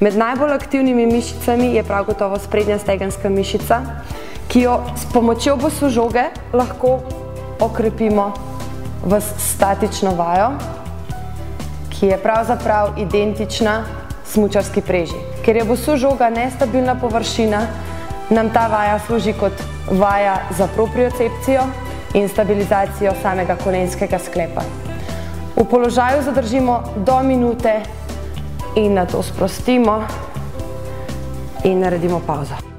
Med najbolj aktivnimi mišicami je prav gotovo sprednja stegenska mišica, ki jo s pomočjo bosožoge lahko okrepimo v statično vajo, ki je pravzaprav identična smučarski preži. Ker je bosožoga nestabilna površina, nam ta vaja služi kot vaja za propriocepcijo in stabilizacijo samega kolenskega sklepa. V položaju zadržimo do minute in na to sprostimo in naredimo pauzo.